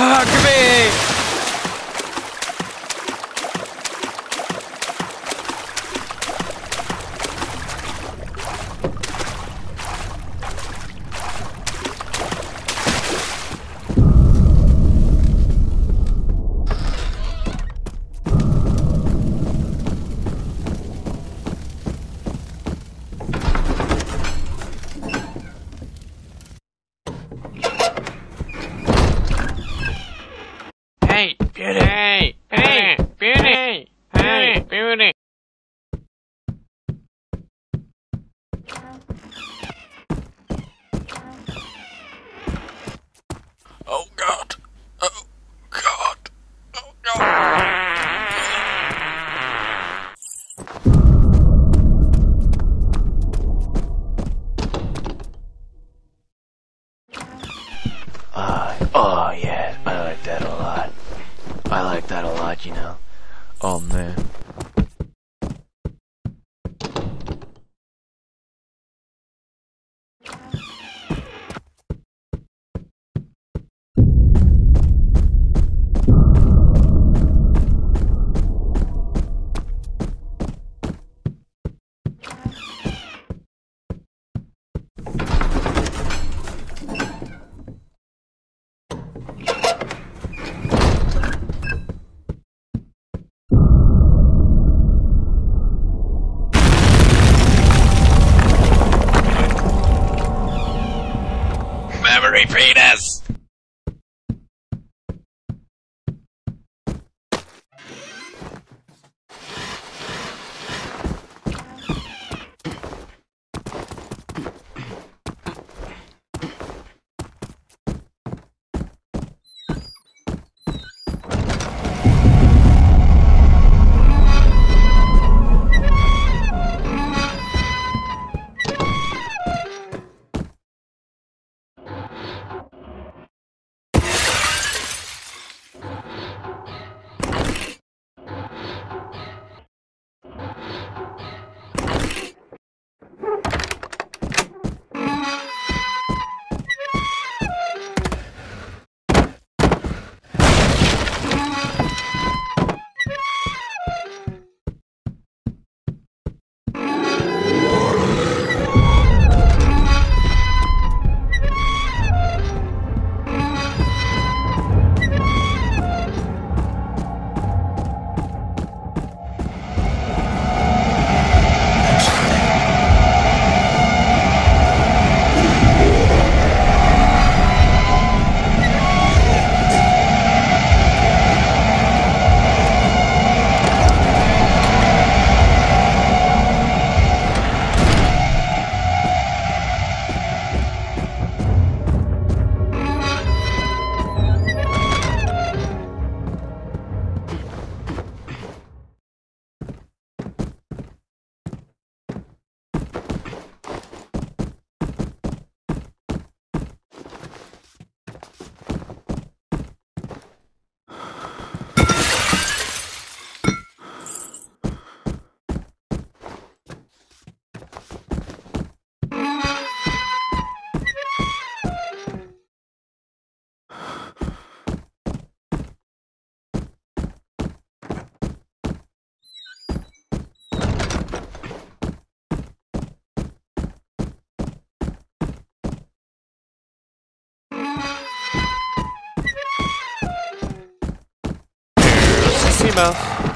Ah, que bem! That a lot, you know. Oh man. Memory penis! Mouth.